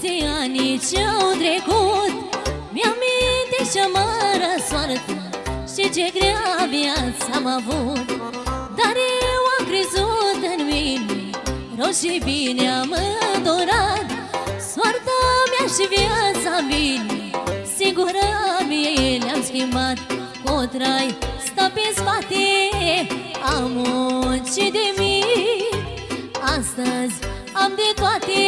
peste ani ce au trecut. Mi-aminte ce mă răsoartă Și ce grea viața am avut. Dar eu am crezut în mine Rău și bine am îndurat Soarta mea și viața mine Sigură mie le-am schimbat. Cu trai sta pe spate Am muncit de mii Astăzi am de toate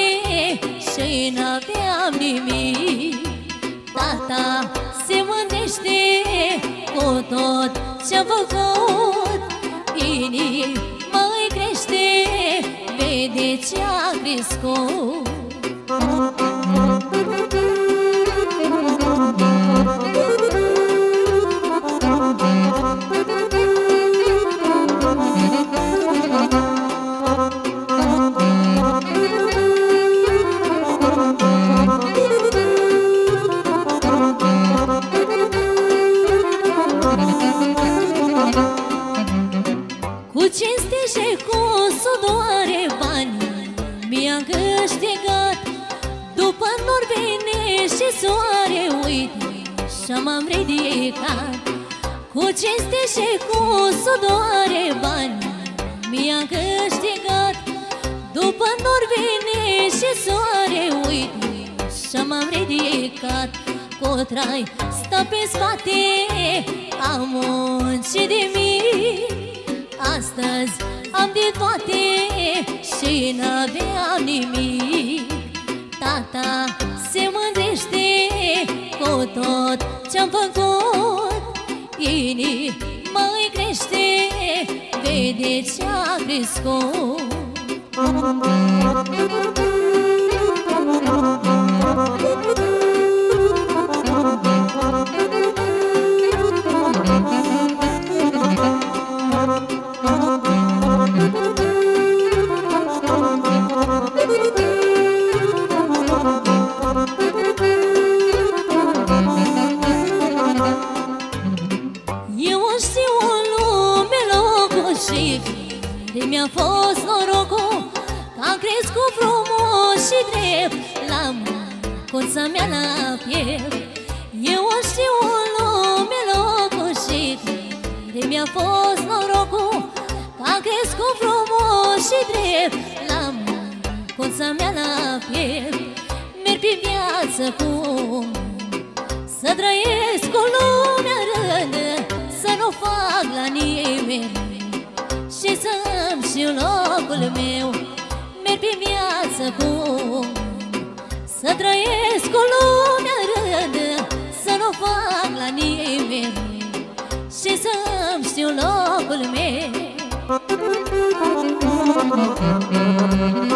și n-aveam nimic. Tata se mândește cu tot ce-am făcut. Inima îi crește, vede ce-a crescut. Mi-am câștigat. După nor vine și soare Uite și m-am ridicat. Cu cinste și cu sudoare Bani mi-am câștigat. După nor vine și soare Uite și m-am ridicat. Cu trai stă pe spate Am muncit de mii Astăzi am de toate și n-aveam nimic. Tata se mândrește cu tot ce-am făcut. Inima îi crește, vede ce-a crescut. Thank. De mi-a fost norocul Că am crescut frumos și drept. La mână, coța mea la piept. Eu o știu în lume locul și De mi-a fost norocul Că am crescut frumos și drept. La mână, coța mea la piept. Merg pe viață cu Să trăiesc cu lumea rândă Să nu fac la nimeni și locul meu Merg pe viață bun Să trăiesc cu lumea râdă Să nu fac la nimeni Și să-mi știu locul meu Thank.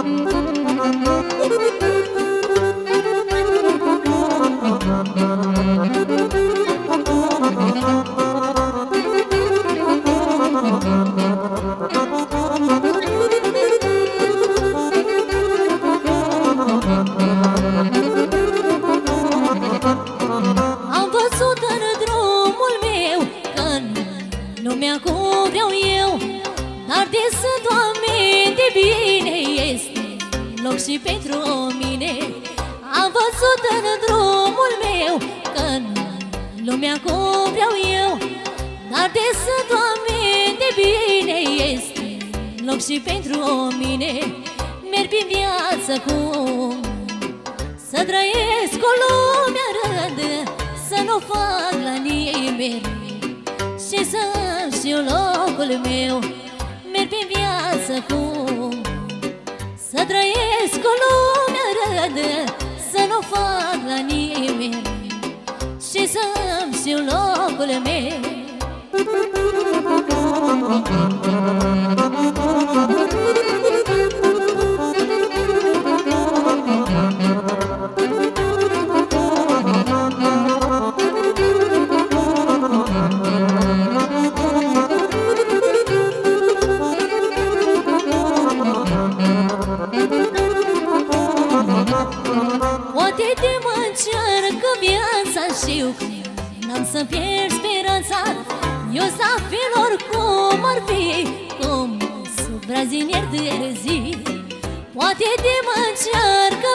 acum vreau eu Dar de să, Doamne, de bine este Loc și pentru mine. Am văzut în drumul meu că lumea acum vreau eu Dar de să, Doamne, de bine este Loc și pentru mine. Merg prin viață cum Să trăiesc o lume rândă Să nu fac la nimeni Și să știu locul meu Merg prin viață cum Să trăiesc cu lumea râdă Să nu fac la nimeni Și să-mi știu locul meu Thank. Știu că n-am să pierd speranța Eu să fil oricum ar fi Cum sub brazinier de zi Poate de mă încearcă